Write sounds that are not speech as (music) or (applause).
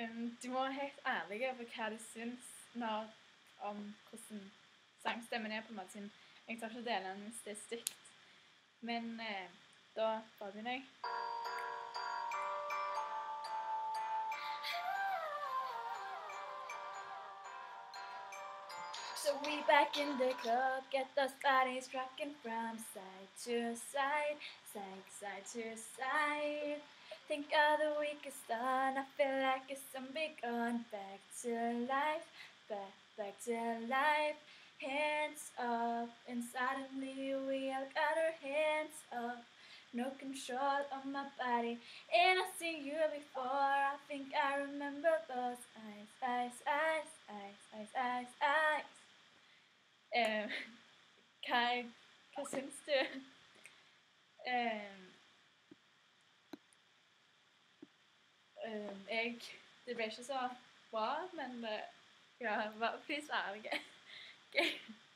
Um, du må være helt ærlig over hva du syns når, om hvordan sangstemmen er, på en måte. Jeg tar ikke dele den hvis det er stygt. Men eh, da bare begynner jeg. So we back in the club, get those bodies rocking from side to side, side, side to side. Think of the weakest done, I feel like it's a zombie gone back to life, back, back to life. Hands up, and suddenly we all got our hands up. No control on my body, and I seen you before. I think I remember those eyes, eyes, eyes, eyes, eyes, eyes, eyes. Eh, hva, hva syns jeg Det ble ikke så bra, men eh, ja, please vær ærlig. (laughs)